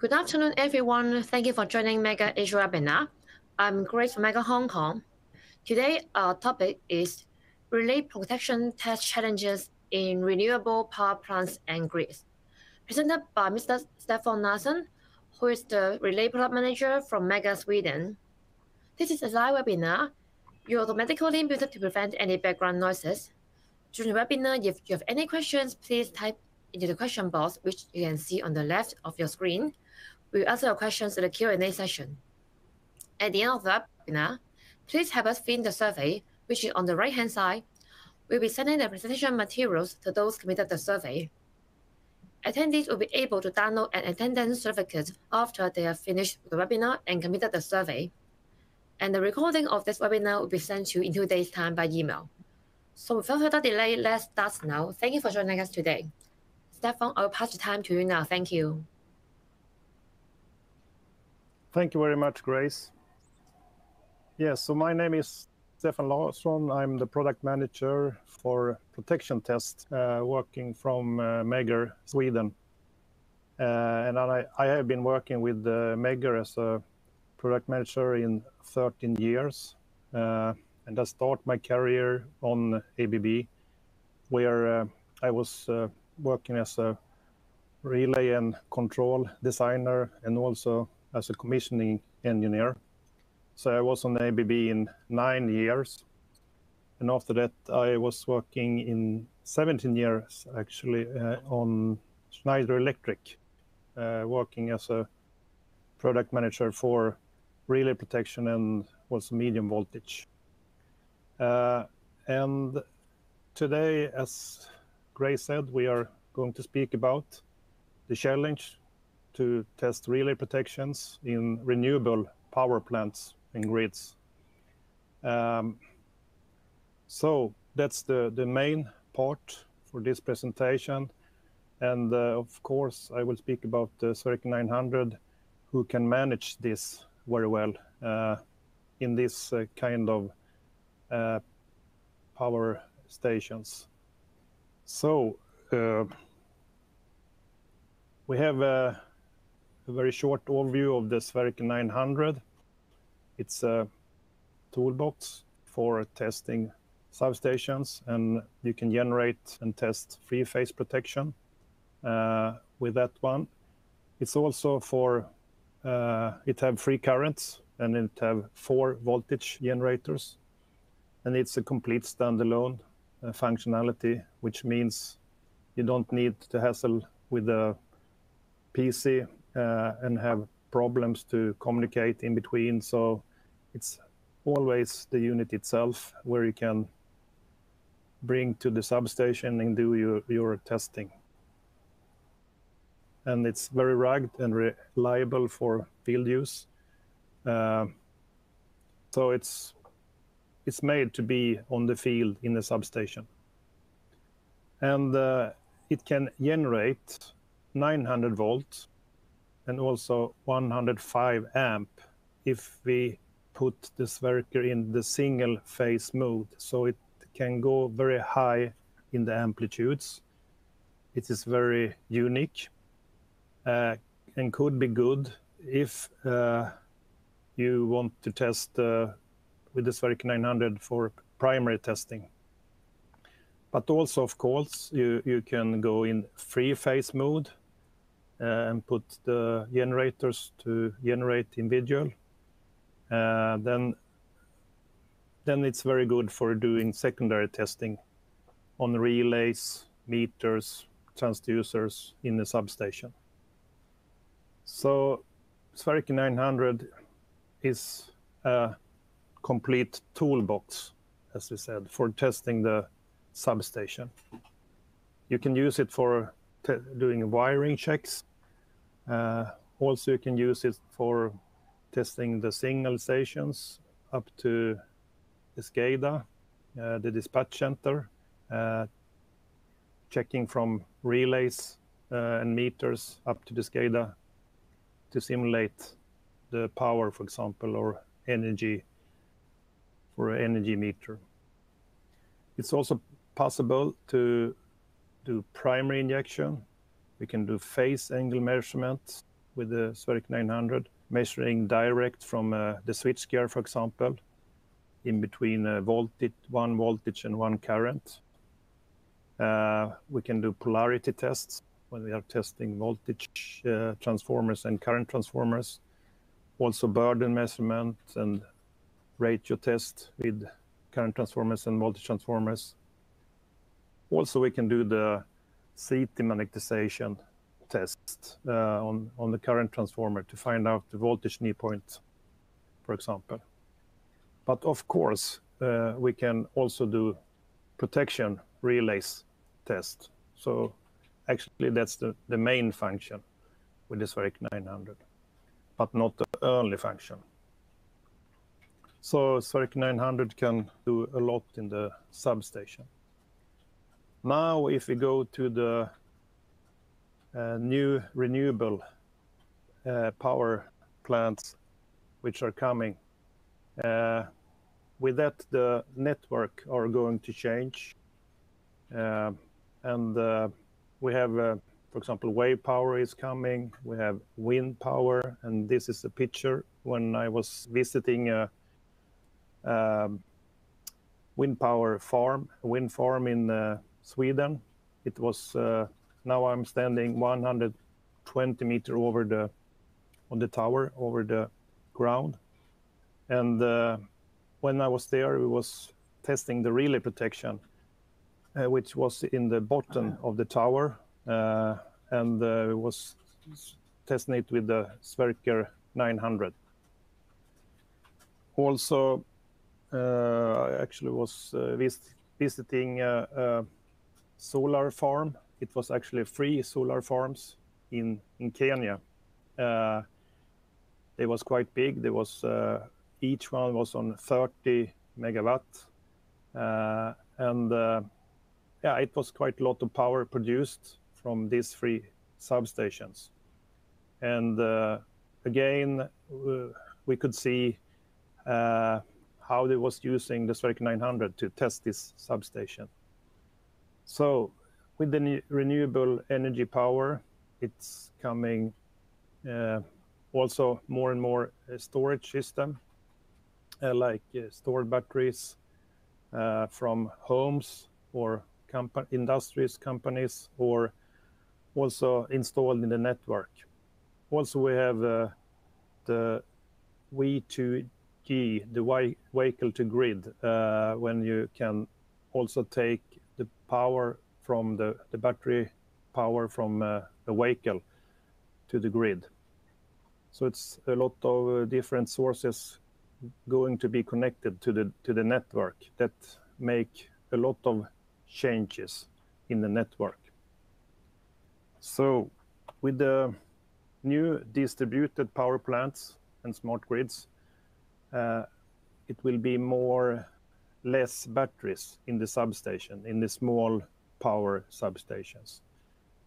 Good afternoon, everyone. Thank you for joining Megger Asia webinar. I'm Grace from Megger Hong Kong. Today, our topic is Relay Protection Test Challenges in Renewable Power Plants and Grids, presented by Mr. Stefan Larsson, who is the Relay Product Manager from Megger Sweden. This is a live webinar. You're automatically muted to prevent any background noises. During the webinar, if you have any questions, please type into the question box, which you can see on the left of your screen. We'll answer your questions in the Q&A session. At the end of the webinar, please help us fill in the survey, which is on the right-hand side. We'll be sending the presentation materials to those completed the survey. Attendees will be able to download an attendance certificate after they have finished the webinar and completed the survey. And the recording of this webinar will be sent to you in two days' time by email. So without further delay, let's start now. Thank you for joining us today. Stefan, I'll pass the time to you now. Thank you. Thank you very much, Grace. Yes, so my name is Stefan Larsson. I'm the Product Manager for Protection Test, uh, working from uh, Megger Sweden. Uh, and I have been working with uh, Megger as a Product Manager in 13 years. Uh, and I started my career on ABB, where I was working as a relay and control designer and also as a commissioning engineer. So I was on ABB in nine years. And after that, I was working in 17 years, actually, uh, on Schneider Electric, uh, working as a Product Manager for relay protection and also medium voltage. Uh, and today, as Grace said, we are going to speak about the challenge to test relay protections in renewable power plants and grids. Um, so that's the main part for this presentation. And uh, of course, I will speak about the Sverker 900, who can manage this very well uh, in this uh, kind of power stations. So we have a very short overview of the Sverker 900. It's a toolbox for testing substations, and you can generate and test three-phase protection with that one. It's also for uh, it has three currents, and it has four voltage generators. And it's a complete standalone functionality, which means you don't need to hassle with the PC Uh, and have problems to communicate in between. So it's always the unit itself where you can bring to the substation and do your testing. And it's very rugged and reliable for field use. Uh, so it's it's made to be on the field in the substation. And uh, it can generate 900 volts and also 105 amp if we put the Sverker in the single-phase mode. So it can go very high in the amplitudes. It is very unique uh, and could be good if uh, you want to test uh, with the Sverker 900 for primary testing. But also, of course, you you can go in free phase mode Uh, and put the generators to generate individual. Uh, and then it's very good for doing secondary testing on relays, meters, transducers in the substation. Sverker 900 is a complete toolbox, as we said, for testing the substation. You can use it for doing wiring checks. Uh, also, you can use it for testing the signal stations up to the SCADA, uh, the dispatch center, uh, checking from relays and meters up to the SCADA to simulate the power, for example, or energy for an energy meter. It's also possible to do primary injection. We can do phase angle measurements with the Sverker 900, measuring direct from uh, the switchgear, for example, in between uh, voltage, one voltage and one current. Uh, we can do polarity tests when we are testing voltage uh, transformers and current transformers. Also burden measurement and ratio test with current transformers and voltage transformers. Also, we can do the CT magnetization test uh, on, on the current transformer to find out the voltage knee point, for example. But of course, uh, we can also do protection relays test. So actually, that's the, the main function with the Sverker 900, but not the only function. So Sverker 900 can do a lot in the substation. Now, if we go to the uh, new renewable uh, power plants which are coming, uh, with that, the network are going to change. And we have, for example, wave power is coming. We have wind power, and this is a picture when I was visiting a um, wind power farm, wind farm in Sweden. It was uh, now I'm standing 120 meter over the on the tower over the ground, and uh, when I was there, we was testing the relay protection, uh, which was in the bottom uh-huh. of the tower, uh, and uh, was testing it with the Sverker 900. Also, uh, I actually was vis visiting solar farm. It was actually three solar farms in in Kenya. Uh, was quite big. There was uh, each one was on 30 megawatt. Uh, and uh, yeah, it was quite a lot of power produced from these three substations. And uh, again, we could see how they was using the Sverker 900 to test this substation. So with the renewable energy power, it's coming also more and more storage system uh, like uh, stored batteries uh, from homes or industries, companies, or also installed in the network. Also, we have the V2G, the vehicle to grid, when you can also take the power from the battery power from the vehicle to the grid. So it's a lot of different sources going to be connected to the to the network that make a lot of changes in the network. So with the new distributed power plants and smart grids, uh, it will be more less batteries in the substation, in the small power substations.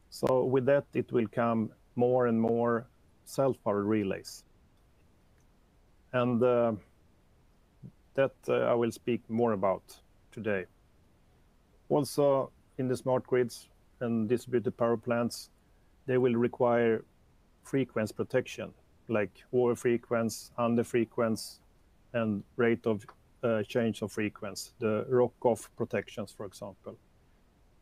So with that, it will come more and more self-powered relays and uh, that uh, I will speak more about today. Also, in the smart grids and distributed power plants, they will require frequency protection, like over frequency, under frequency, and rate of change of frequency, the ROCOF protections, for example.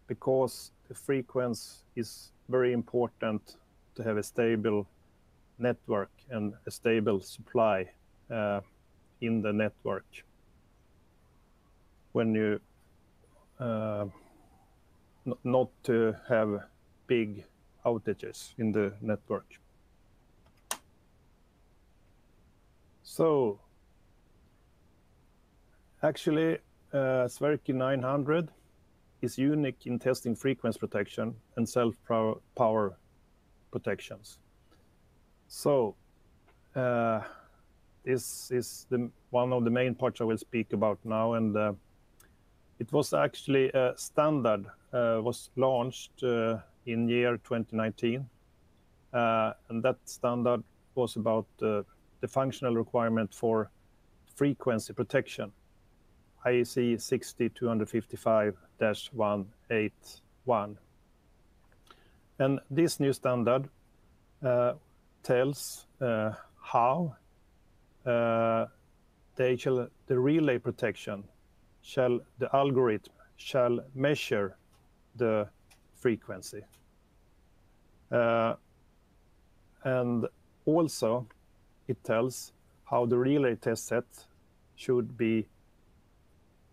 Because the frequency is very important to have a stable network and a stable supply uh, in the network when you uh, not to have big outages in the network. So actually, uh, Sverker 900 is unique in testing frequency protection and self-power protections. So uh, this is the one of the main parts I will speak about now, and uh, it was actually a standard was launched in year 2019, uh, and that standard was about the functional requirement for frequency protection, IEC 60255-181. And this new standard uh, tells uh, how uh, they shall, the relay protection shall, the algorithm shall measure the frequency. Uh, and also it tells how the relay test set should be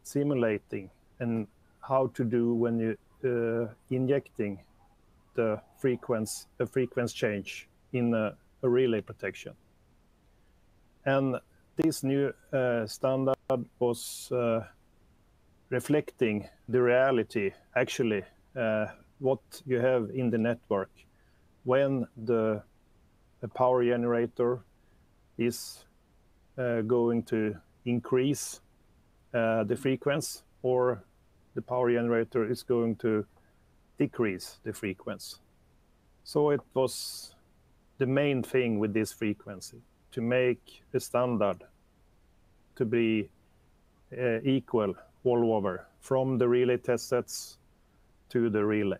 simulating and how to do when you uh, injecting the frequency a frequency change in a, a relay protection. And this new uh, standard was uh, reflecting the reality, actually, uh, what you have in the network when the, the power generator is uh, going to increase the frequency or the power generator is going to decrease the frequency. So it was the main thing with this frequency to make the standard to be uh, equal all over from the relay test sets to the relay.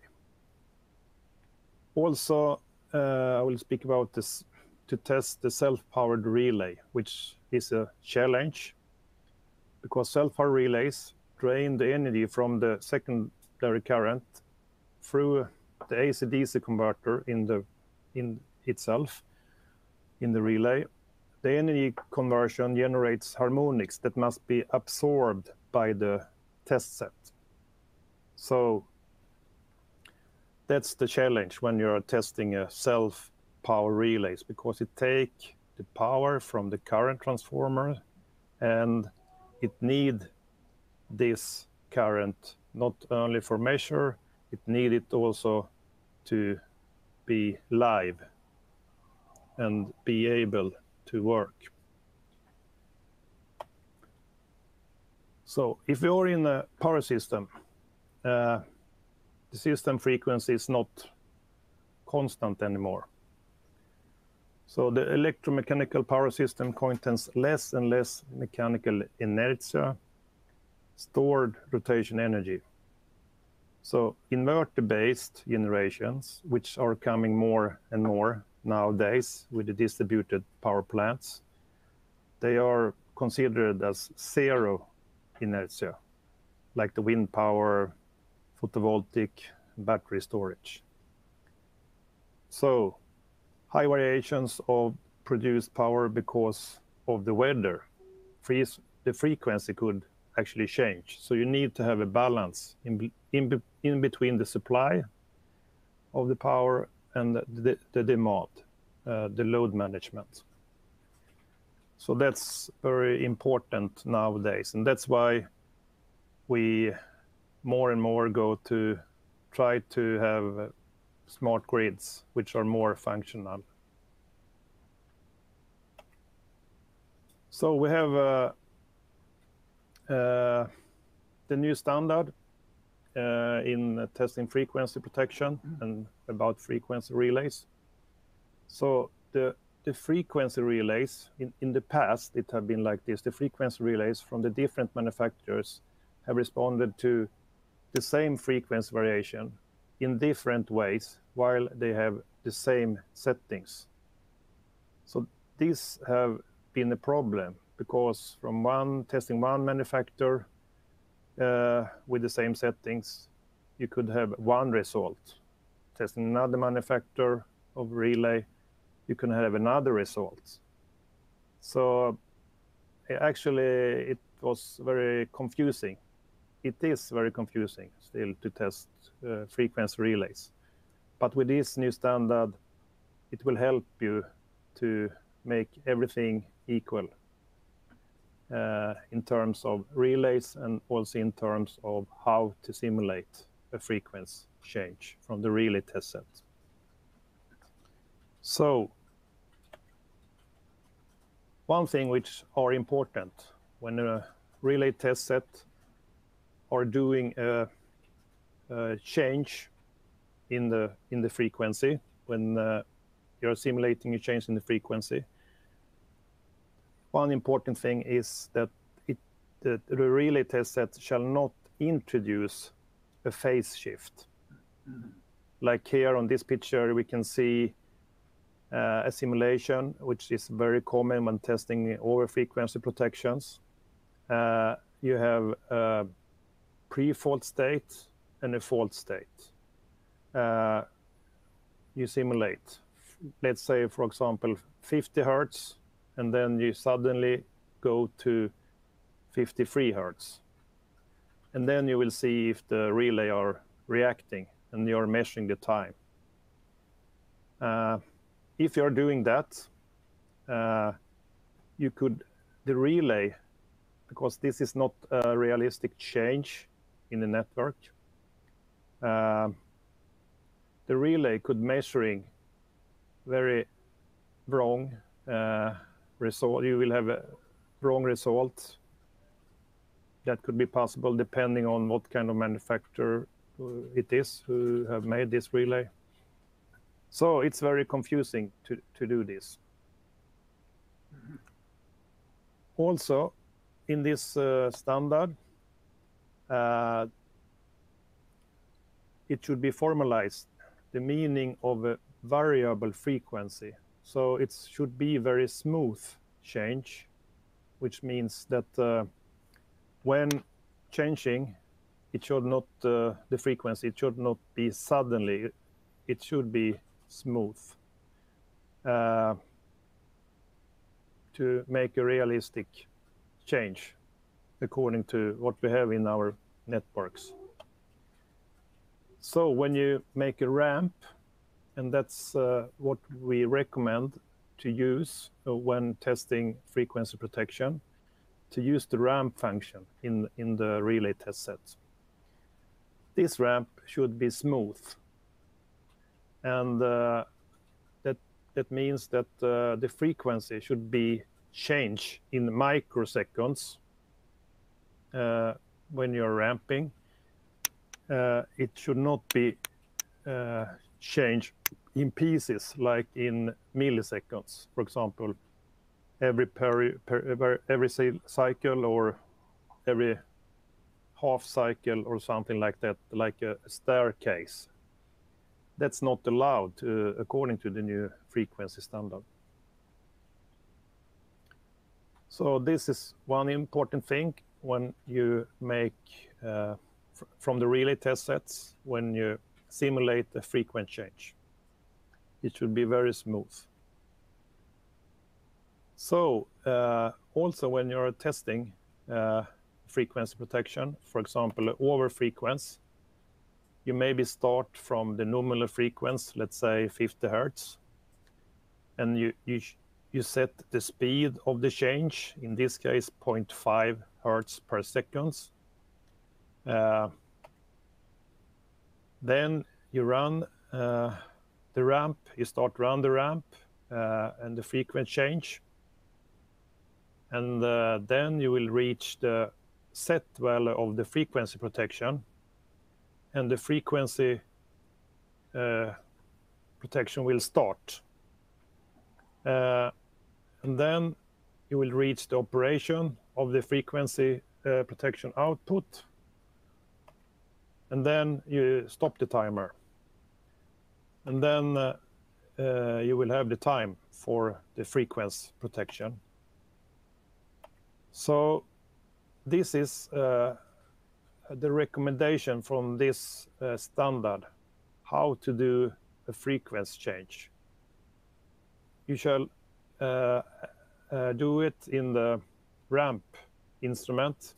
Also, uh, I will speak about this to test the self-powered relay, which is a challenge because self-power relays drain the energy from the secondary current through the AC-DC converter in the in itself in the relay. The energy conversion generates harmonics that must be absorbed by the test set. So that's the challenge when you're testing a self power relays because it take the power from the current transformer and it need this current not only for measure, it need it also to be live and be able to work. So if you are in a power system, uh, the system frequency is not constant anymore. So the electromechanical power system contains less and less mechanical inertia, stored rotation energy. So inverter-based generations, which are coming more and more nowadays with the distributed power plants, they are considered as zero inertia, like the wind power, photovoltaic, battery storage. So high variations of produced power because of the weather. The frequency could actually change. So you need to have a balance in, between the supply of the power and the, the demand, uh, the load management. So that's very important nowadays, and that's why we more and more go to try to have smart grids which are more functional. So we have uh, uh, the new standard uh, in testing frequency protection and about frequency relays. So the the frequency relays in, in the past it have been like this the frequency relays from the different manufacturers have responded to the same frequency variation in different ways while they have the same settings so these have been a problem because from one testing one manufacturer uh, with the same settings you could have one result testing another manufacturer of relay you can have another result. So actually, it was very confusing. It is very confusing still to test uh, frequency relays. But with this new standard, it will help you to make everything equal uh, in terms of relays and also in terms of how to simulate a frequency change from the relay test set. So one thing which are important when a relay test set are doing a, a change in the in the frequency when uh, you're simulating a change in the frequency. One important thing is that it, the, the relay test set shall not introduce a phase shift. Mm -hmm. Like here on this picture, we can see uh, a simulation, which is very common when testing over frequency protections. Uh, you have a pre-fault state and a fault state. Uh, you simulate, let's say, for example, 50 hertz, and then you suddenly go to 53 hertz. And then you will see if the relay are reacting and you're measuring the time. Uh, if you're doing that, uh, you could, the relay, because this is not a realistic change in the network, uh, the relay could measuring very wrong uh, result. You will have a wrong result that could be possible depending on what kind of manufacturer it is who have made this relay. So it's very confusing to, to do this. Mm -hmm. Also, in this uh, standard, uh, it should be formalized, the meaning of a variable frequency. So it should be very smooth change, which means that uh, when changing, it should not, uh, the frequency, it should not be suddenly, it should be smooth uh, to make a realistic change according to what we have in our networks. So when you make a ramp, and that's uh, what we recommend to use uh, when testing frequency protection, to use the ramp function in, in the relay test set. This ramp should be smooth. And uh, that, that means that uh, the frequency should be changed in microseconds when you're ramping. Uh, it should not be uh, changed in pieces like in milliseconds, for example, every cycle or every half cycle or something like that, like a staircase. That's not allowed according to the new frequency standard. So this is one important thing when you make uh, fr from the relay test sets, when you simulate a frequent change. It should be very smooth. So uh, also when you're testing uh, frequency protection, for example, over frequency, you maybe start from the nominal frequency, let's say 50 hertz, and you, you, you set the speed of the change, in this case 0.5 hertz per second. Uh, then you run uh, the ramp, you start run the ramp uh, and the frequency change and uh, then you will reach the set value of the frequency protection and the frequency uh, protection will start. Uh, and then you will reach the operation of the frequency uh, protection output and then you stop the timer. And then uh, uh, you will have the time for the frequency protection. So this is uh, the recommendation from this uh, standard, how to do a frequency change. You shall uh, do it in the ramp instrument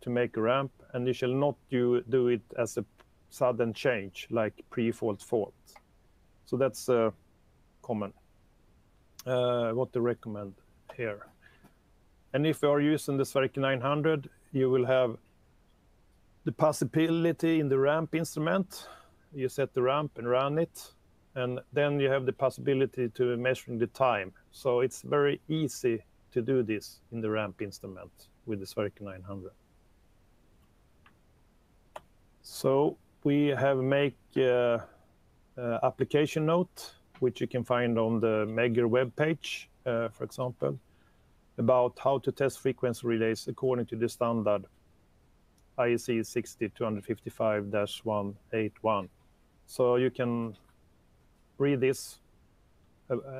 to make a ramp, and you shall not do, do it as a sudden change like pre-fault fault. So that's uh, common, uh, what they recommend here. And if you are using the Sverker 900, you will have the possibility in the ramp instrument. You set the ramp and run it, and then you have the possibility to measuring the time. So it's very easy to do this in the ramp instrument with the Sverker 900. So we have make uh, uh, application note, which you can find on the Megger webpage, uh, for example about how to test frequency relays according to the standard IEC 60255-181. So you can read this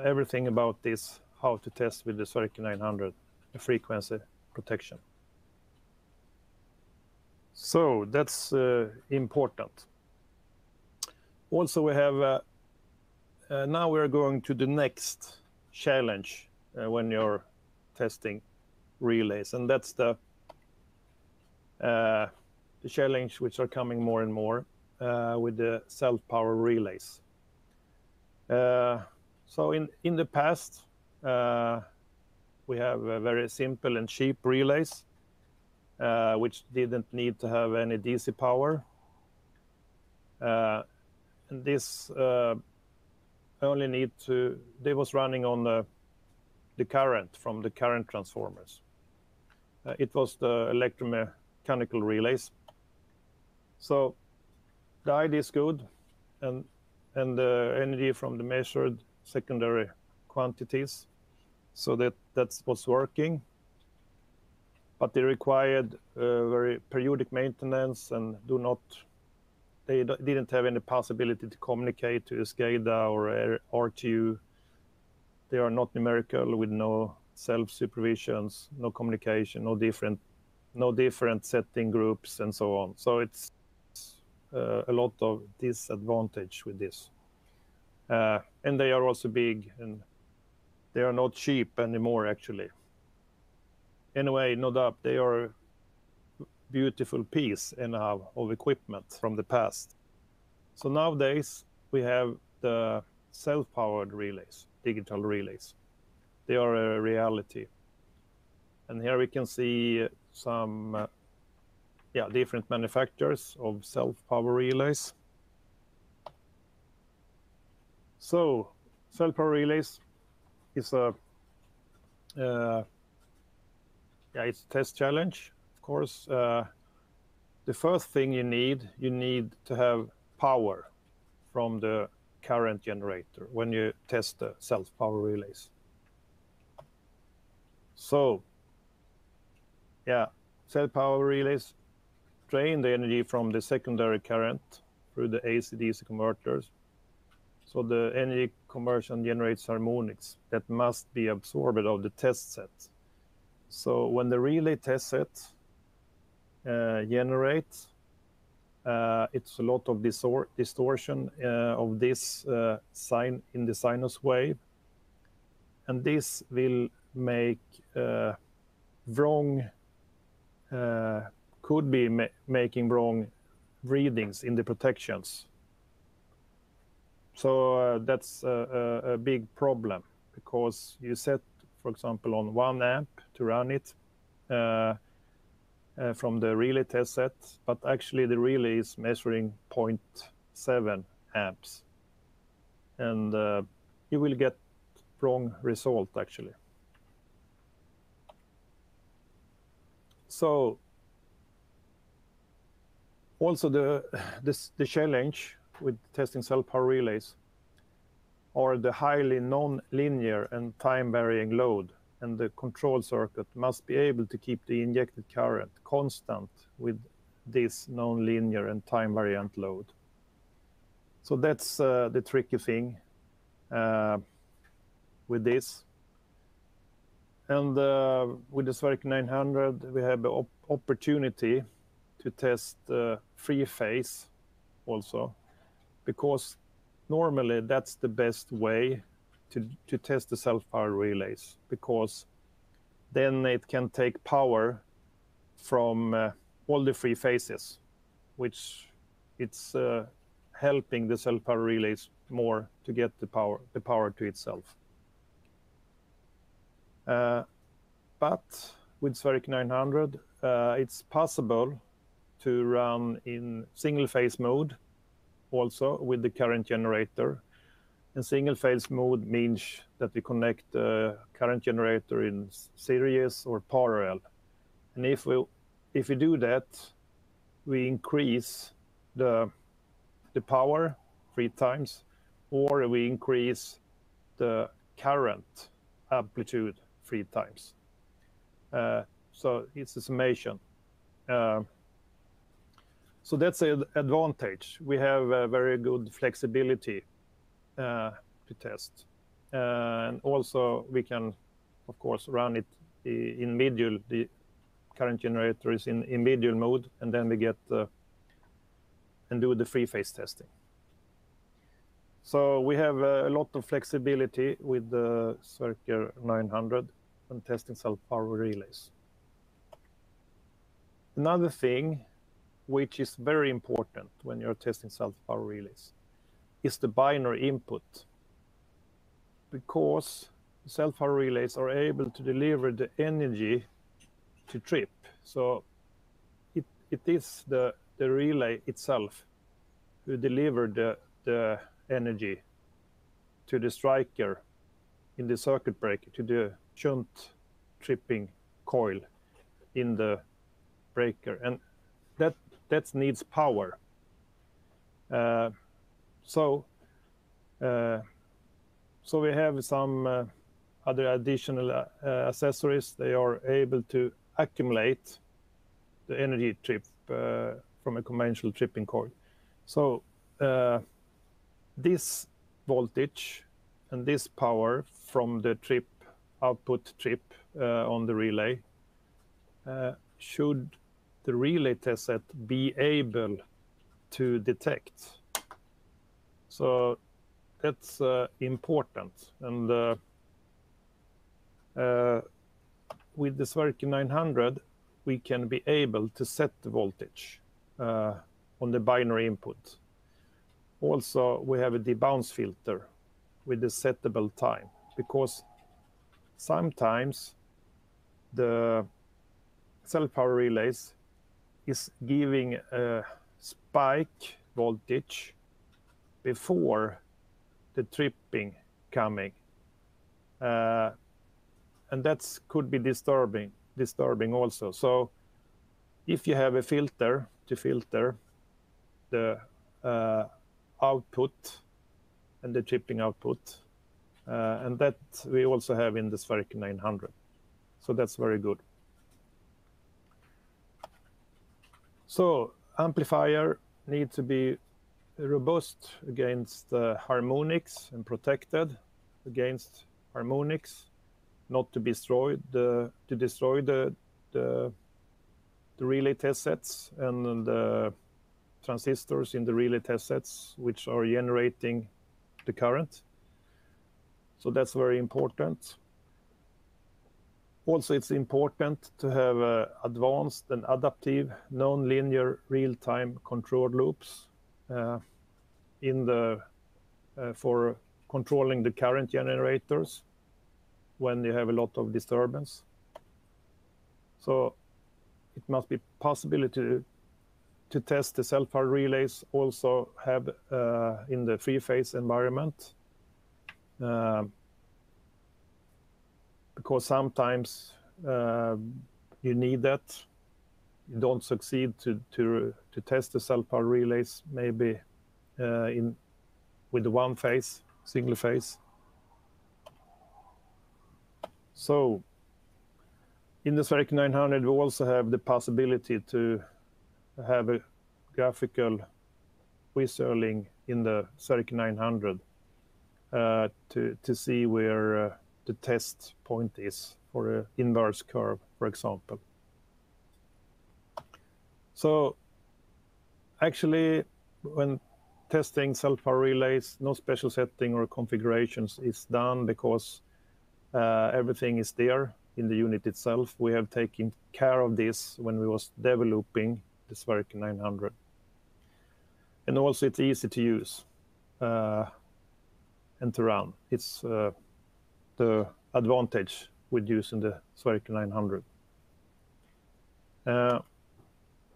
everything about this, how to test with the Sverker 900 frequency protection. So that's uh, important. Also, we have uh, uh, now we're going to the next challenge when you're testing relays, and that's the the challenge which are coming more and more with the self-power relays. so in the past, we have very simple and cheap relays uh, which didn't need to have any DC power. Uh, and this uh, only need to, they was running on the, the current from the current transformers. Uh, it was the electromechanical relays. So the idea is good, and and the energy from the measured secondary quantities. So that that's what's working but they required uh, very periodic maintenance and do not they didn't have any possibility to communicate to SCADA or RTU. They are not numerical with no self-supervisions, no communication, no different, no different setting groups, and so on. So it's uh, a lot of disadvantage with this. Uh, and they are also big, and they are not cheap anymore, actually anyway, no doubt they are a beautiful piece anyhow of equipment from the past. So nowadays we have the self-powered relays, digital relays. They are a reality. And here we can see some uh, yeah, different manufacturers of self-power relays. So self-power relays is a uh, yeah, it's a test challenge, of course. Uh, the first thing you need, you need to have power from the current generator when you test the self-power relays. So, yeah, self-power relays drain the energy from the secondary current through the AC-DC converters. So the energy conversion generates harmonics that must be absorbed of the test set. So when the relay test set uh, generates, uh, it's a lot of distor distortion uh, of this uh, sign in the sinus wave. And this will make uh, wrong, uh, could be ma making wrong readings in the protections. So that's a, big problem because you set for example, on one amp to run it uh, uh, from the relay test set, but actually the relay is measuring 0.7 amps. And uh, you will get wrong result actually. So also the challenge with testing cell power relays are the highly non-linear and time-varying load, and the control circuit must be able to keep the injected current constant with this non-linear and time-variant load. So that's uh, the tricky thing uh, with this. And uh, with the Sverker 900, we have op opportunity to test uh, free phase also, because normally that's the best way to, to test the self-power relays because then it can take power from uh, all the three phases, which it's uh, helping the self-power relays more to get the power the power to itself. Uh, but with Sverker 900, uh, it's possible to run in single phase mode also with the current generator. And single phase mode means that we connect the current generator in series or parallel. And if we do that, we increase the the power three times, or we increase the current amplitude three times. Uh, so it's a summation. So that's an advantage. We have a very good flexibility uh, to test. and also we can, of course, run it in medial. The current generator is in, medial mode, and then we get and do the free phase testing. So we have a lot of flexibility with the Sverker 900 and testing self-power relays. Another thing which is very important when you're testing self-power relays is the binary input because self-power relays are able to deliver the energy to trip. So it, it is the, the relay itself who deliver the, the energy to the striker in the circuit breaker, to the shunt tripping coil in the breaker. And that, that needs power. Uh, so uh, so we have some uh, other additional accessories. They are able to accumulate the energy trip from a conventional tripping coil. So this voltage and this power from the trip output trip on the relay should the relay test set be able to detect. So that's uh, important. And uh, uh, with the Sverker 900, we can be able to set the voltage on the binary input. Also, we have a debounce filter with the settable time because sometimes the self-power relays is giving a spike voltage before the tripping coming. Uh, and that could be disturbing, disturbing also. So if you have a filter to filter the uh, output and the tripping output, uh, and that we also have in the Sverker 900. So that's very good. So amplifier need to be robust against uh, harmonics and protected against harmonics, not to destroy the to destroy the the, the relay test sets and the transistors in the relay test sets which are generating the current. So that's very important. Also, it's important to have uh, advanced and adaptive non-linear real-time control loops uh, in the uh, for controlling the current generators when you have a lot of disturbance. So it must be possibility to, test the self-power relays also have in the three-phase environment. Because sometimes uh, you need that. You don't succeed to, to, to test the self-power relays maybe uh, in with the one phase, single phase. So in the Sverker 900, we also have the possibility to have a graphical visualing in the Sverker 900 uh, to, to see where the test point is for an inverse curve, for example. So actually, when testing self-power relays, no special setting or configurations is done because uh, everything is there in the unit itself. We have taken care of this when we was developing the Sverker 900. And also it's easy to use uh, and to run. It's uh, the advantage with using the Sverker 900. Uh,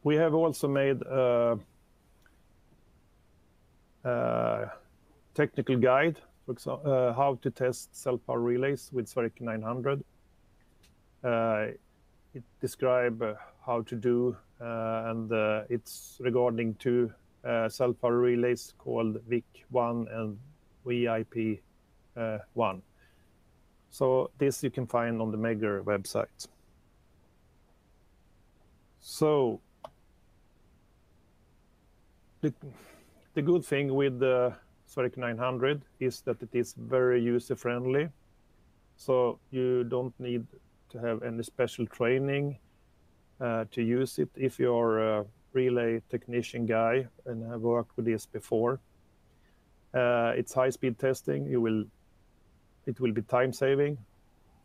we have also made a uh, technical guide, for example, uh, how to test self-power relays with Sverker 900. Uh, it describes how to do, and it's regarding two self-power relays called VIC-1 and VIP-1. So this you can find on the Megger website. So the the good thing with the Sverker 900 is that it is very user-friendly. So you don't need to have any special training uh, to use it if you're a relay technician guy and have worked with this before. Uh, it's high-speed testing. You will, it will be time saving,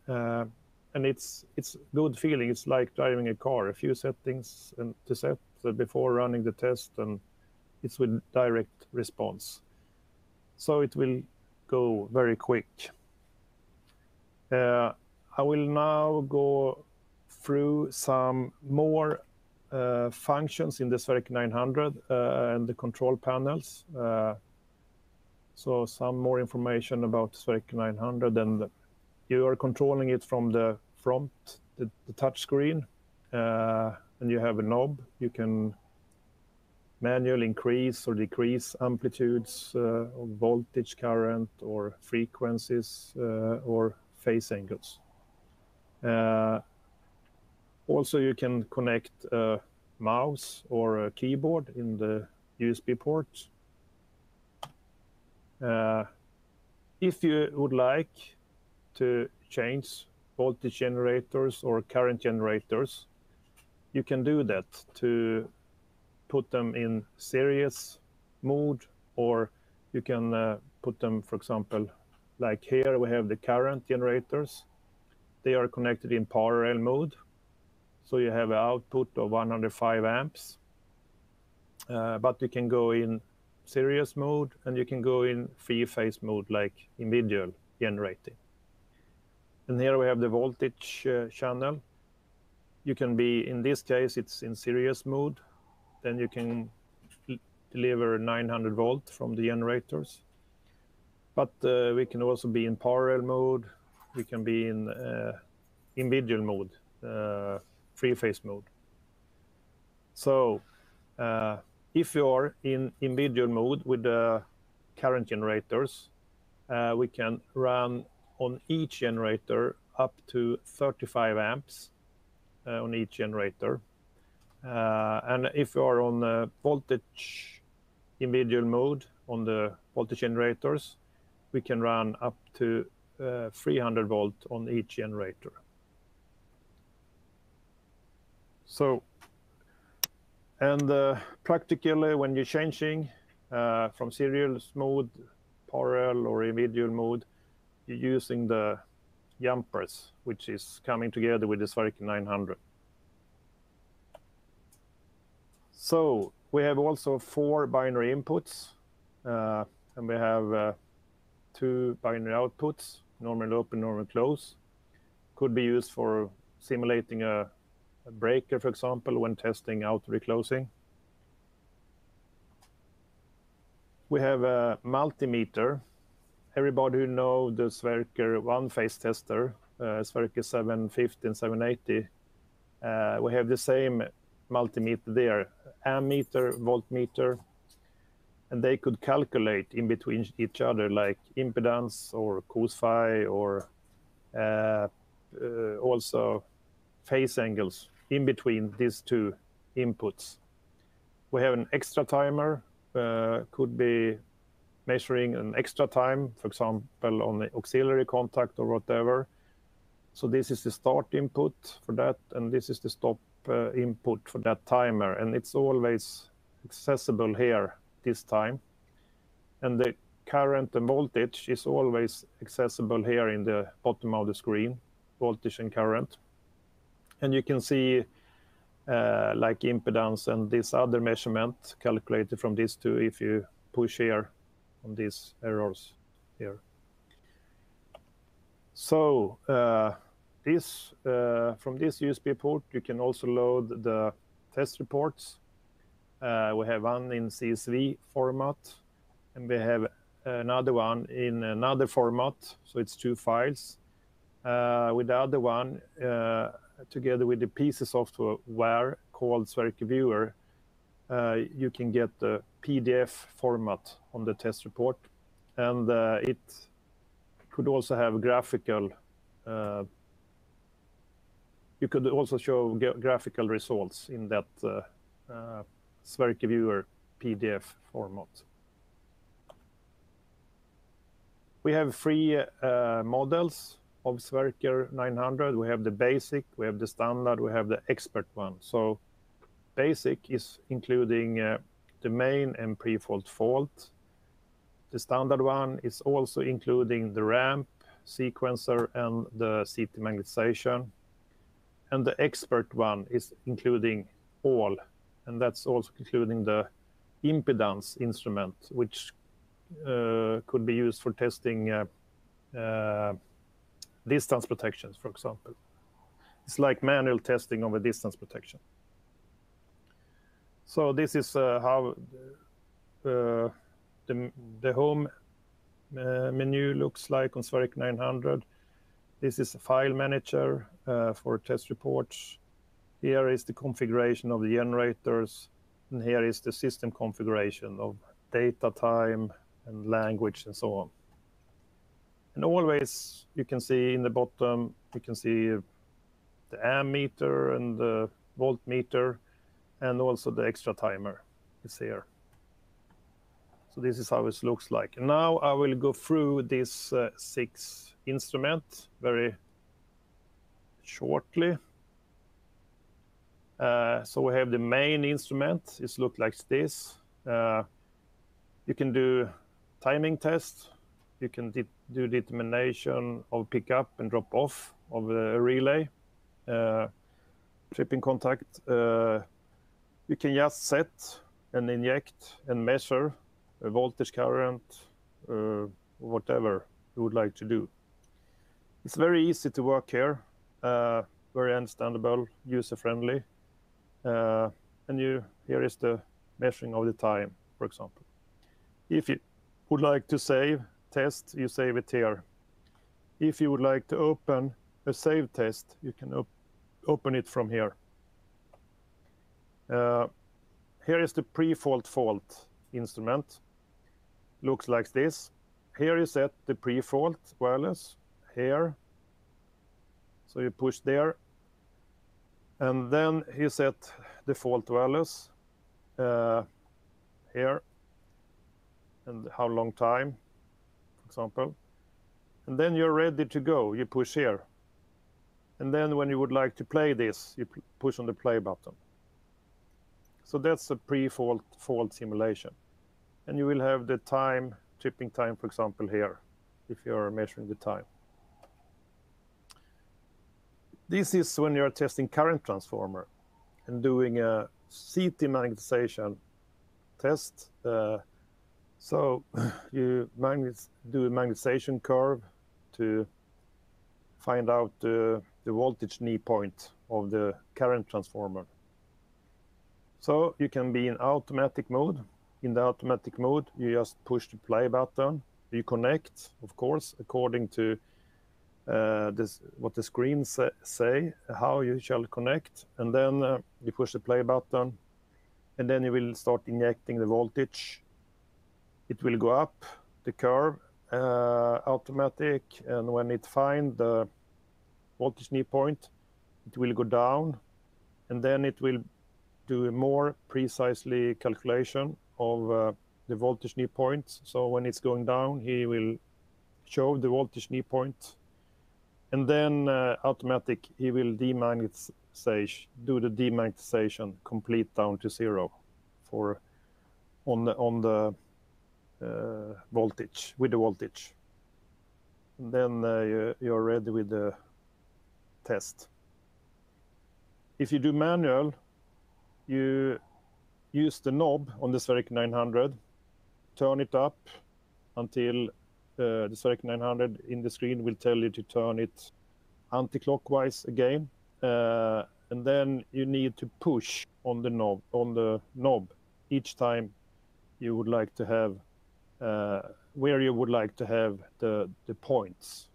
uh, and it's it's good feeling. It's like driving a car. A few settings and to set before running the test, and it's with direct response. So it will go very quick. Uh, I will now go through some more uh, functions in the Sverker 900 uh, and the control panels. So some more information about Sverker 900 and you are controlling it from the front, the, the touch screen, uh, and you have a knob. You can manually increase or decrease amplitudes uh, voltage, current, or frequencies, uh, or phase angles. Uh, also, you can connect a mouse or a keyboard in the USB port. Uh, if you would like to change voltage generators or current generators, you can do that to put them in series mode, or you can uh, put them, for example, like here we have the current generators. They are connected in parallel mode. So you have an output of 105 amps. Uh, but you can go in series mode and you can go in three phase mode like individual generating. And here we have the voltage uh, channel. You can be, in this case, it's in series mode. Then you can deliver 900 volt from the generators. But uh, we can also be in parallel mode. We can be in uh, individual mode, uh, three-phase mode. So uh, if you are in individual mode with the current generators, uh, we can run on each generator up to 35 amps uh, on each generator. Uh, and if you are on voltage individual mode on the voltage generators, we can run up to uh, 300 volt on each generator. So, practically when you're changing uh, from serial mode, parallel or individual mode, you're using the jumpers, which is coming together with the Sverker 900. So we have also four binary inputs, uh, and we have uh, two binary outputs, normal open, normal close. Could be used for simulating a breaker, for example, when testing out reclosing. We have a multimeter. Everybody who know the Sverker one-phase tester, uh, Sverker 750 and 780, uh, we have the same multimeter there, ammeter, voltmeter, and they could calculate in between each other like impedance or cos phi or uh, uh, also phase angles in between these two inputs. We have an extra timer, uh, could be measuring an extra time, for example, on the auxiliary contact or whatever. So this is the start input for that, and this is the stop uh, input for that timer, and it's always accessible here this time. And the current and voltage is always accessible here in the bottom of the screen, voltage and current. And you can see uh, like impedance and this other measurement calculated from these two if you push here on these arrows here. So uh, this uh, from this USB port, you can also load the test reports we have one in CSV format, and we have another one in another format, so it's two files. With the other one, together with the PC software called Sverker Viewer, you can get the PDF format on the test report, and it could also have graphical you could also show graphical results in that uh, Sverker Viewer PDF format. We have three uh, models of Sverker 900. We have the basic, we have the standard, we have the expert one. So basic is including uh, the main and pre-fault fault. The standard one is also including the ramp, sequencer, and the CT magnetization. And the expert one is including all, and that's also including the impedance instrument, which uh, could be used for testing uh, uh, distance protections, for example. It's like manual testing of a distance protection. So this is uh, how uh, the, the home uh, menu looks like on Sverker 900. This is a file manager for test reports. Here is the configuration of the generators, and here is the system configuration of data time and language and so on. And always you can see in the bottom, you can see the ammeter and the voltmeter and also the extra timer is here. So this is how it looks like. Now I will go through this uh, six instrument very shortly. Uh, so we have the main instrument. It looks like this. Uh, you can do timing test. You can do determination of pickup and drop off of a relay, uh, tripping contact. Uh, you can just set and inject and measure a voltage current, uh, whatever you would like to do. It's very easy to work here, uh, very understandable, user-friendly. Uh, and you here is the measuring of the time, for example. If you would like to save test, you save it here. If you would like to open a save test, you can op open it from here. Uh, here is the pre-fault fault instrument. Looks like this. Here you set the pre-fault wireless here. So you push there. And then you set the fault wireless uh, here and how long time, example. And then you're ready to go. You push here. And then when you would like to play this, you push on the play button. So that's a pre-fault fault simulation. And you will have the time, tripping time, for example, here, if you're measuring the time. This is when you're testing current transformer and doing a CT magnetization test. Uh, so you do a magnetization curve to find out the, the voltage knee point of the current transformer. So you can be in automatic mode. In the automatic mode, you just push the play button. You connect, of course, according to uh, this, what the screen say, say, how you shall connect. And then uh, you push the play button. And then you will start injecting the voltage. It will go up the curve uh, automatic. And when it find the voltage knee point, it will go down. And then it will do a more precisely calculation of uh, the voltage knee point. So when it's going down, he will show the voltage knee point. And then uh, automatic, he will demagnetize, do the demagnetization complete down to zero for on the on the voltage with the voltage. And then uh, you're ready with the test. If you do manual, you use the knob on the Sverker 900, turn it up until uh, the Sverker 900 in the screen will tell you to turn it anti-clockwise again. Uh, and then you need to push on the knob on the knob each time you would like to have uh, where you would like to have the the points.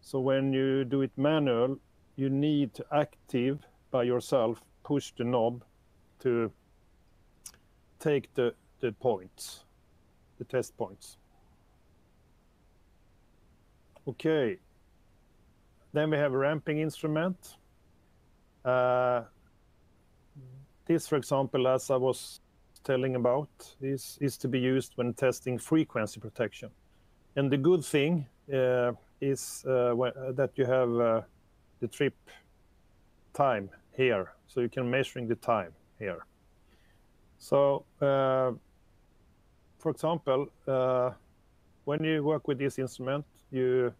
So when you do it manual, you need to active by yourself push the knob to take the, the points, the test points. Okay. Then we have a ramping instrument. Uh, this, for example, as I was telling about, is, is to be used when testing frequency protection. And the good thing uh, is uh, that you have uh, the trip time here, so you can measuring the time here. So, uh, for example, uh, when you work with this instrument, you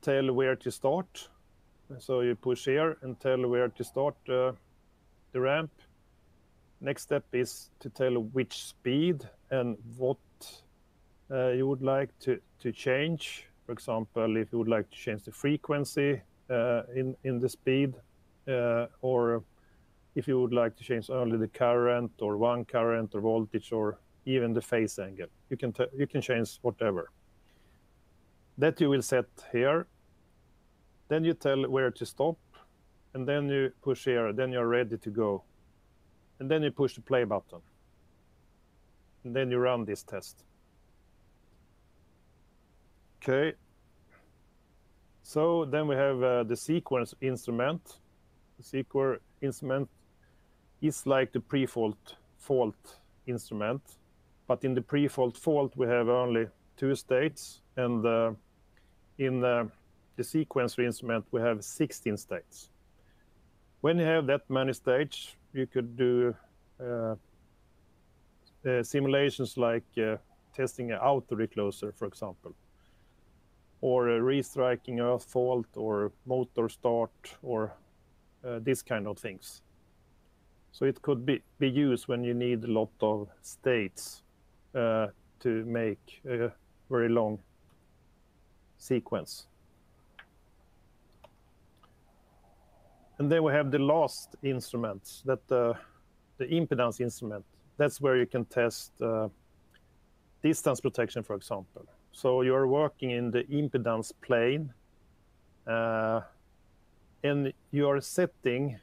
tell where to start. So you push here and tell where to start uh, the ramp. Next step is to tell which speed and what uh, you would like to, to change. For example, if you would like to change the frequency uh, in, the speed, uh, or if you would like to change only the current or one current or voltage or even the phase angle. You can, you can change whatever. That you will set here. Then you tell where to stop, and then you push here, then you're ready to go. And then you push the play button. And then you run this test. Okay. So then we have uh, the sequence instrument. The sequence instrument is like the pre-fault fault instrument, but in the pre-fault fault we have only two states, and uh, in uh, the sequencer instrument we have 16 states. When you have that many states, you could do uh, uh simulations like uh, testing an auto recloser, for example or restriking fault or motor start or this kind of things. So it could be, be used when you need a lot of states to make a very long sequence. And then we have the last instrument, that uh, the impedance instrument. That's where you can test uh, distance protection, for example. So you're working in the impedance plane, uh, and you're setting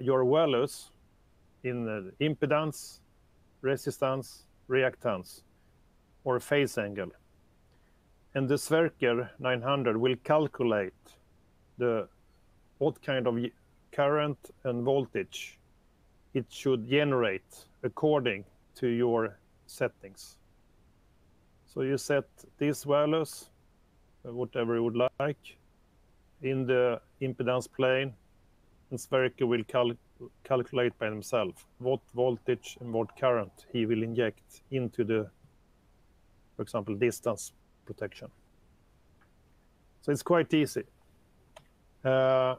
your values in the impedance, resistance, reactance, or phase angle. And the Sverker 900 will calculate the what kind of current and voltage it should generate according to your settings. So you set these values, uh, whatever you would like, in the impedance plane, and Sverker will cal calculate by himself what voltage and what current he will inject into the, for example, distance protection. So it's quite easy. Uh,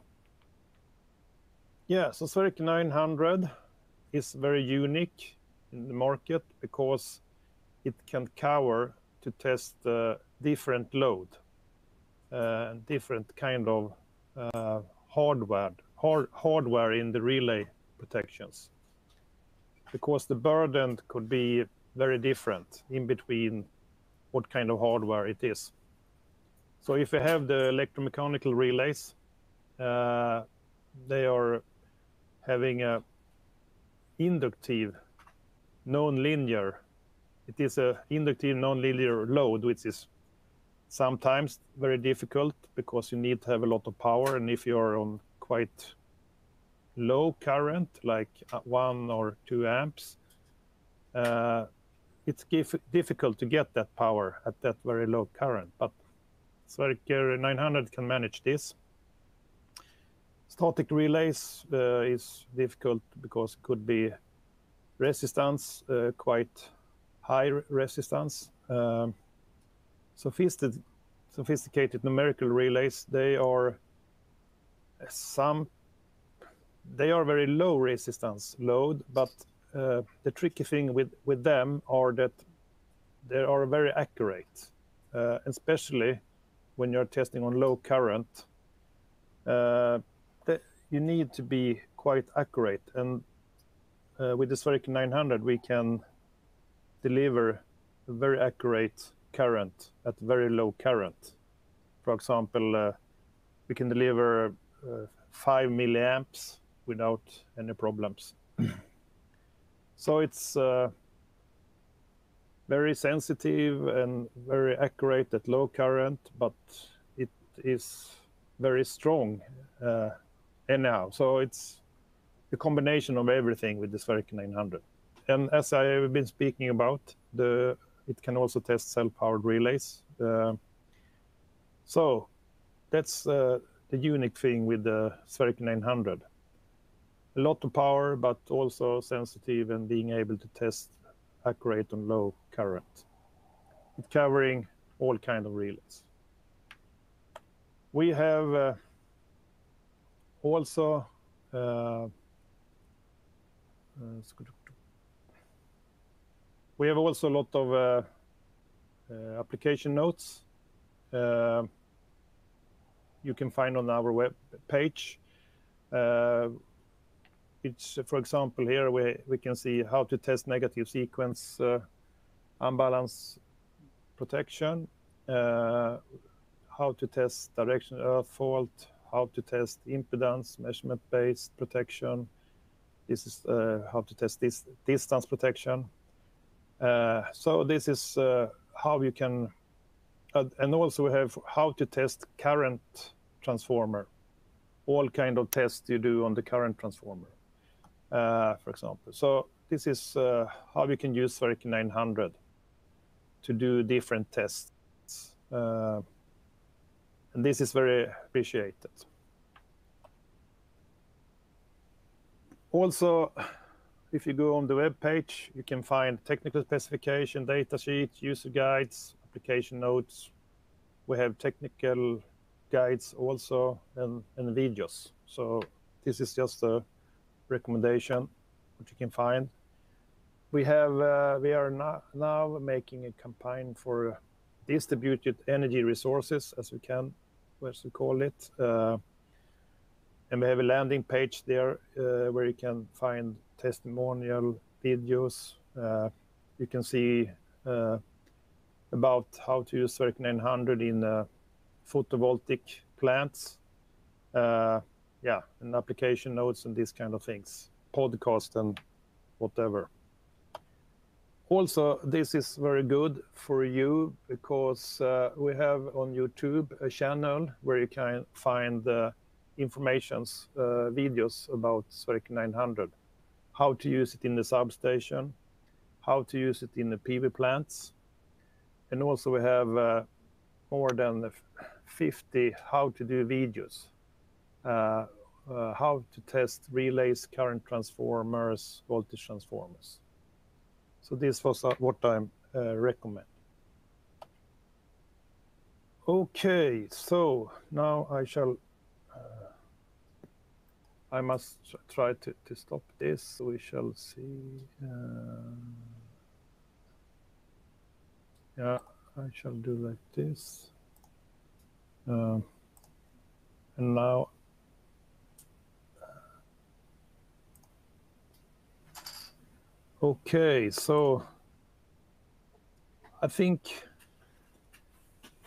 yeah, so Sverker 900 is very unique in the market because it can cover to test different load uh, and different kind of uh, hardware hard, hardware in the relay protections because the burden could be very different in between what kind of hardware it is. So if you have the electromechanical relays, uh, they are having a inductive non-linear it is a inductive non-linear load, which is sometimes very difficult because you need to have a lot of power. And if you're on quite low current, like uh, one or two amps, uh, it's difficult to get that power at that very low current. But Sverker 900 can manage this. Static relays uh, is difficult because it could be resistance uh, quite high resistance. Um, sophisticated, numerical relays, they are some they are very low resistance load, but uh, the tricky thing with, with them are that they are very accurate, especially when you're testing on low current. You need to be quite accurate, and uh, with the Sverker 900, we can deliver a very accurate current at very low current. For example, uh, we can deliver uh, 5 milliamps without any problems. so it's very sensitive and very accurate at low current, but it is very strong uh, now. So it's a combination of everything with the Sverker 900 and as I have been speaking about, the it can also test self-powered relays. So that's the unique thing with the Sverker 900. A lot of power, but also sensitive and being able to test accurate on low current. It's covering all kind of relays. We have also uh, uh, we have also a lot of uh, application notes you can find on our web page. It's, for example, here we can see how to test negative sequence unbalance protection, how to test direction earth fault, how to test impedance measurement-based protection. This is uh, how to test this distance protection. Uh, so this is uh, how you can... And also we have how to test current transformer, all kind of tests you do on the current transformer, for example. So this is how we can use Sverker 900 to do different tests. And this is very appreciated. Also, if you go on the web page, you can find technical specification, data sheet, user guides, application notes. We have technical guides also, and videos. So this is just a recommendation, which you can find. We uh, are now making a campaign for distributed energy resources, as we can, as we call it. Uh, and we have a landing page there, uh, where you can find testimonial videos. Uh, you can see about how to use Sverker 900 in photovoltaic plants. Yeah, and application notes and these kind of things, podcast and whatever. Also, this is very good for you because uh, we have on YouTube a channel where you can find the information, uh, videos about Sverker 900. How to use it in the substation, how to use it in the PV plants, and also we have uh, more than 50 how-to-do videos. How to test relays, current transformers, voltage transformers. So this was uh, what I uh, recommend. Okay, so now I shall... Uh, I must try to to stop this. We shall see. Yeah, I shall do like this. Um, and now... Okay, so I think...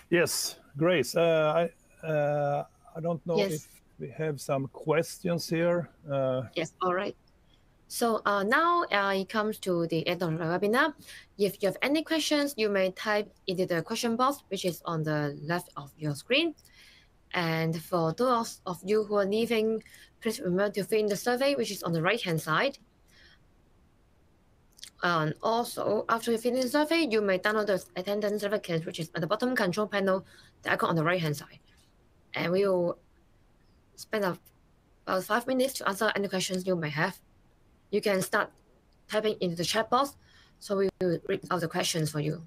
Yes, Grace, uh, I uh, I don't know- Yes... if we have some questions here. Uh. Yes. All right. So, now, it comes to the end of the webinar. If you have any questions, you may type into the question box, which is on the left of your screen. And for those of you who are leaving, please remember to fill in the survey, which is on the right-hand side. And also, after you in the survey, you may download the attendance certificate, which is at the bottom control panel, the icon on the right-hand side. And we will spend about five minutes to answer any questions you may have. You can start typing into the chat box, so we will read out the questions for you.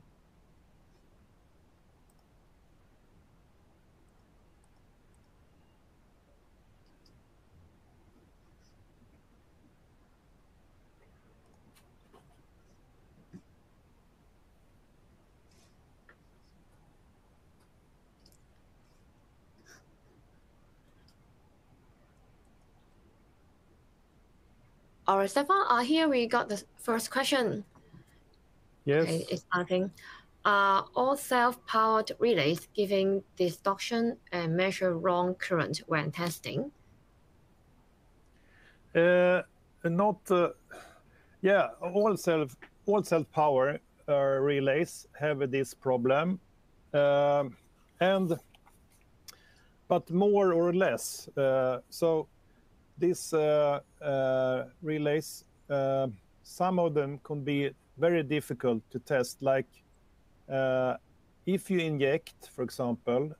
All right, Stefan, uh, here we got the first question. Yes. Okay, it's asking, "Are all self-powered relays giving distortion and measure wrong current when testing? Uh, not, yeah, all self-powered relays have this problem. And but more or less, so these relays, some of them can be very difficult to test, like uh, if you inject, for example,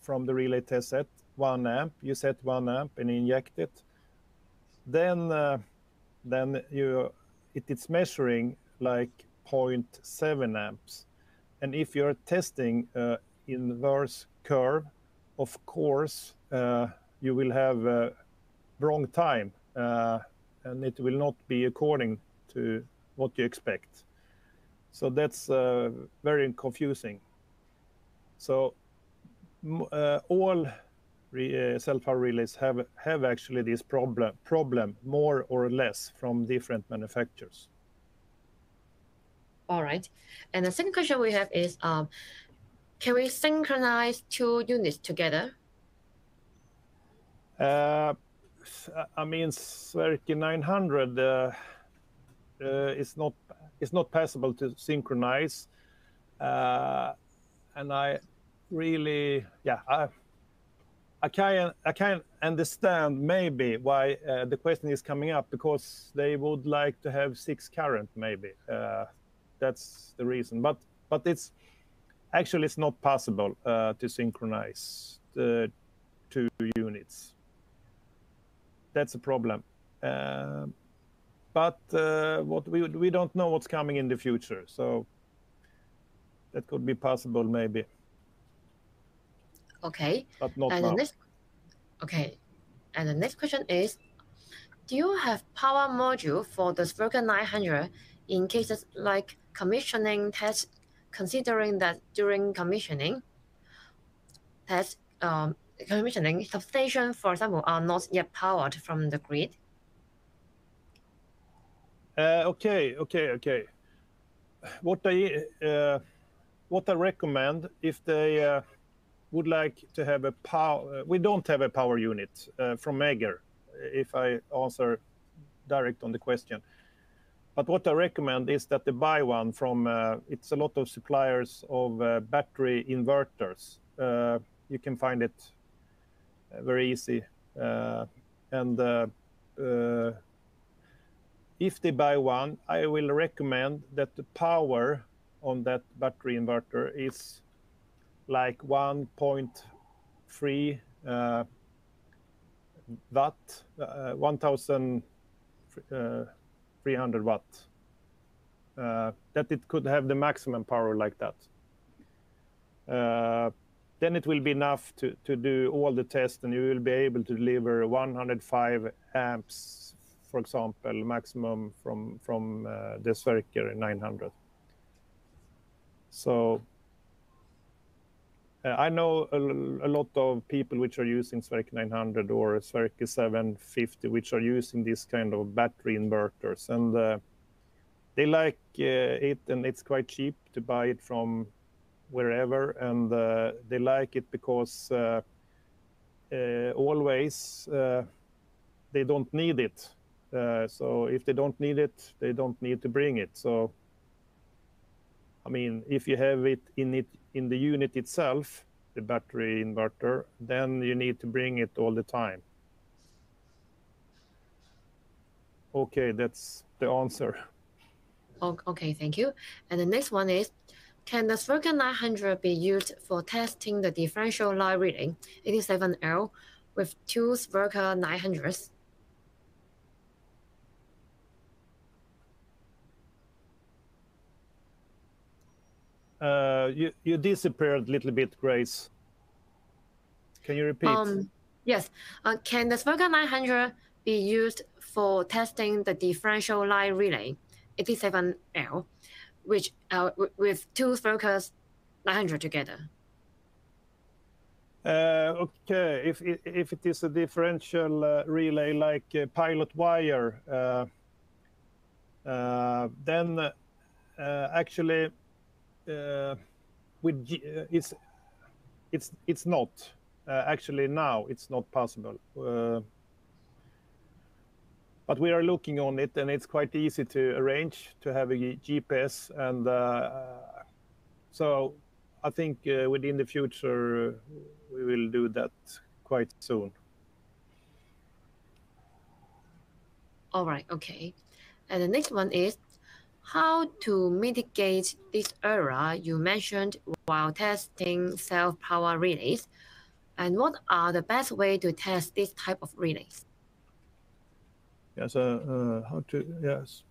from the relay test set, one amp, you set one amp and inject it, then uh, then you it is measuring like 0.7 amps. And if you're testing uh, inverse curve, of course, uh, you will have wrong time uh, and it will not be according to what you expect. So that's uh, very confusing. So uh, all self-power relays have have actually this problem problem more or less from different manufacturers. All right. And the second question we have is, um, can we synchronize two units together? Uh, I mean, Sverker 900 uh, uh, is not is not possible to synchronize, uh, and I really, yeah, I, I can I can understand maybe why uh, the question is coming up because they would like to have six current maybe. Uh, that's the reason. But but it's actually it's not possible uh, to synchronize the two units. That's a problem. Uh, but uh, what we we don't know what's coming in the future, so that could be possible maybe. Okay. But not and now. The next, okay. And the next question is, do you have power module for the Sverker 900 in cases like commissioning tests, considering that during commissioning tests, um, commissioning substation, for example, are not yet powered from the grid? Uh, okay, okay, okay. What I uh, what I recommend if they uh, would like to have a power, we don't have a power unit uh, from Megger. If I answer direct on the question, but what I recommend is that they buy one from. Uh, it's a lot of suppliers of uh, battery inverters. You can find it very easy, uh, and if they buy one, I will recommend that the power on that battery inverter is like 1.3 uh, watt, uh, 1,300 watt. Uh, that it could have the maximum power like that. Then it will be enough to, to do all the tests and you will be able to deliver 105 amps for example, maximum from from uh, the Sverker 900. So uh, I know a, a, lot of people which are using Sverker 900 or Sverker 750, which are using this kind of battery inverters, and uh, they like uh, it, and it's quite cheap to buy it from wherever, and uh, they like it because uh, always they don't need it uh, so if they don't need it, they don't need to bring it. So, I mean, if you have it in it in the unit itself, the battery inverter, then you need to bring it all the time. Okay, that's the answer. Okay, thank you. And the next one is, can the Sverker 900 be used for testing the differential line reading 87L with two Sverker 900s? Uh, you you disappeared a little bit, Grace. Can you repeat? Um, yes. Uh, can the Sverker 900 be used for testing the differential line relay 87L, which uh, with two focus 900 together? Uh, okay, if if it is a differential uh, relay like pilot wire, uh, uh, then uh, actually uh, with G, uh, it's it's it's not uh, actually now it's not possible but we are looking on it and it's quite easy to arrange to have a GPS and uh, so I think uh, within the future uh, we will do that quite soon. All right, okay. And the next one is how to mitigate this error you mentioned while testing self-power relays, and what are the best way to test this type of relays? Yes, uh, uh, how to, yes.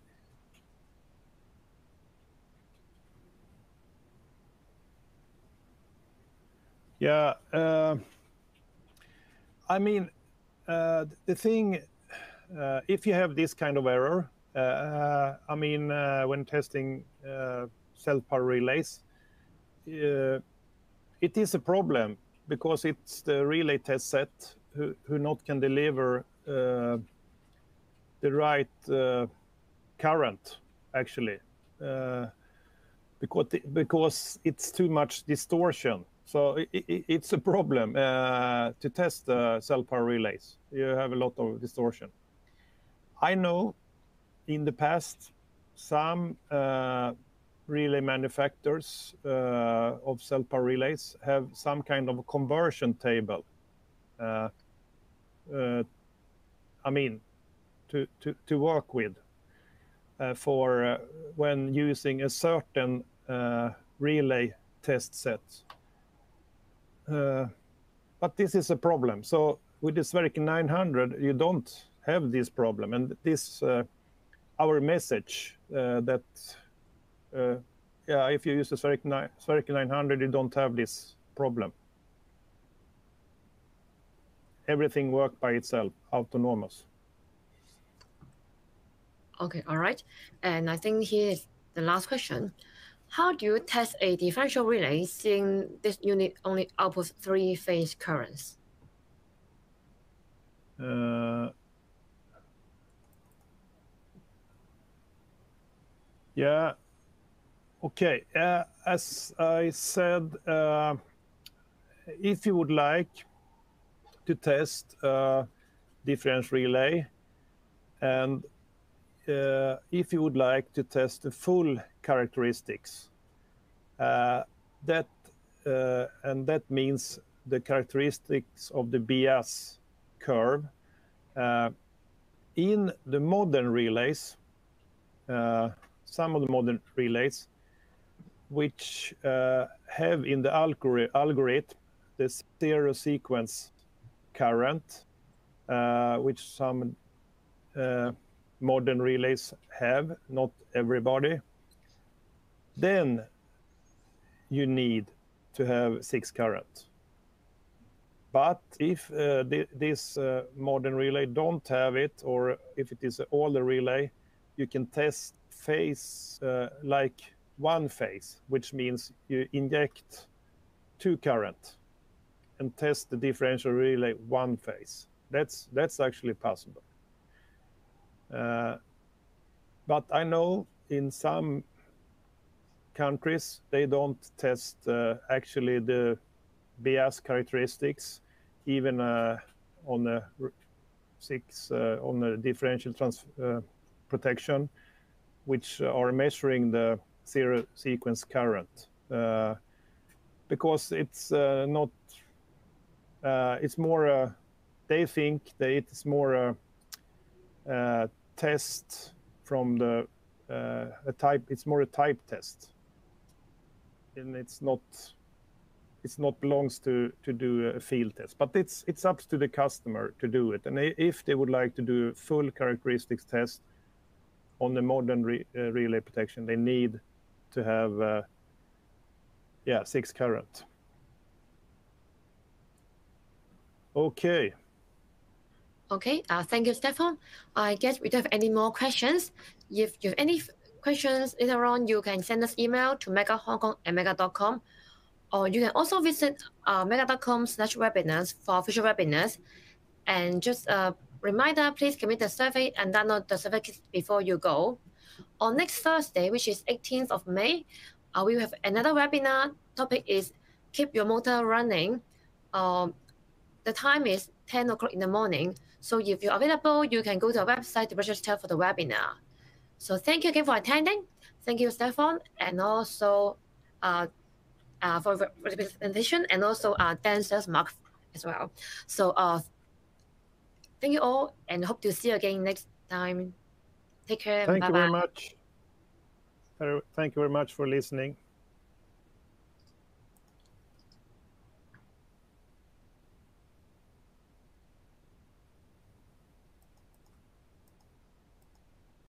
Yeah, uh, I mean, uh, the thing, uh, if you have this kind of error, uh, I mean, uh, when testing uh, self-power relays, it is a problem because it's the relay test set who, who not can deliver the right current, actually, because, because it's too much distortion so it's a problem uh, to test uh, self-power relays. You have a lot of distortion. I know in the past some uh, relay manufacturers uh, of self-power relays have some kind of conversion table. Uh, uh, I mean, to, to, to work with for when using a certain relay test set. Uh, but this is a problem. So with the Sverker 900, you don't have this problem. And this, uh, our message uh, that, yeah, if you use the Sverker 900, you don't have this problem. Everything work by itself, autonomous. Okay, all right. And I think here is the last question. How do you test a differential relay seeing this unit only outputs three phase currents? Uh, yeah. Okay. Uh, as I said, uh, if you would like to test a differential relay and uh, Uh, if you would like to test the full characteristics, uh, that uh, and that means the characteristics of the Bias curve. Uh, in the modern relays, uh, some of the modern relays, which have in the algorithm the zero sequence current, which some modern relays have, not everybody, then you need to have six current. But if uh, th this uh, modern relay don't have it, or if it is an older relay, you can test phase uh, like one phase, which means you inject two current and test the differential relay one phase. That's that's actually possible. Uh, but I know in some countries, they don't test uh, actually the Bias characteristics, even uh, on a six uh, on differential uh, protection, which are measuring the zero sequence current. Uh, because it's not, it's more, they think that it's more test from the uh, a type. It's more a type test, and it's not it's not belongs to to do a field test. But it's it's up to the customer to do it. And if they would like to do a full characteristics test on the modern re, uh, relay protection, they need to have uh, yeah six current. Okay. Okay, uh, thank you, Stefan. I guess we don't have any more questions. If you have any questions later on, you can send us email to meggerhongkong at megger.com. Or you can also visit uh, megger.com slash webinars for official webinars. And just a reminder, please commit the survey and download the survey kit before you go. On next Thursday, which is 18th of May, uh, we will have another webinar. Topic is keep your motor running. Um, the time is 10 o'clock in the morning. So if you're available, you can go to our website to register for the webinar. So thank you again for attending. Thank you, Stefan, and also uh, uh, for the presentation, and also uh, dancers Mark as well. So uh, thank you all, and hope to see you again next time. Take care. Thank bye -bye. you very much. Thank you very much for listening.